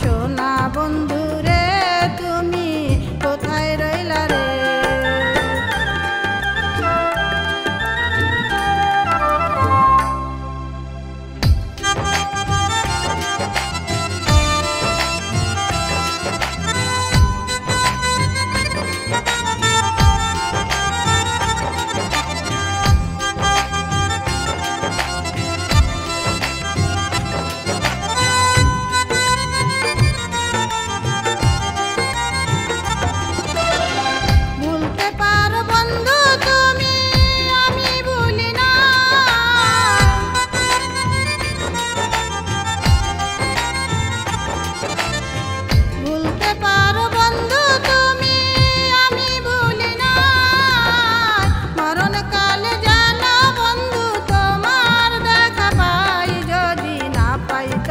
shona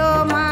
তোমার